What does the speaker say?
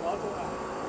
Bỏ vô.